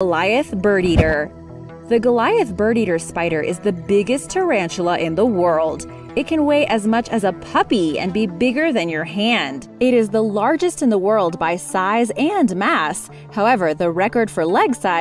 Goliath bird eater. The Goliath bird eater spider is the biggest tarantula in the world. It can weigh as much as a puppy and be bigger than your hand. It is the largest in the world by size and mass. However, the record for leg size